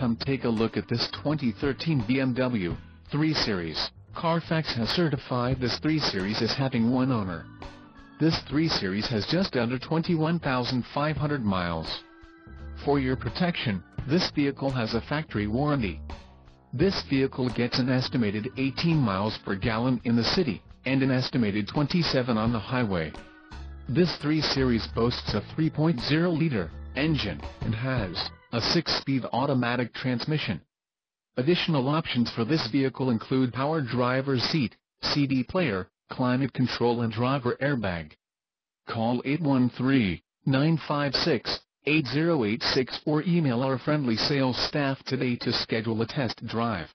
Come take a look at this 2013 BMW 3 Series. Carfax has certified this 3 Series as having one owner. This 3 Series has just under 21,500 miles. For your protection, this vehicle has a factory warranty. This vehicle gets an estimated 18 miles per gallon in the city, and an estimated 27 on the highway. This 3 Series boasts a 3.0-liter engine, and has a 6-speed automatic transmission. Additional options for this vehicle include power driver's seat, CD player, climate control and driver airbag. Call 813-956-8086 or email our friendly sales staff today to schedule a test drive.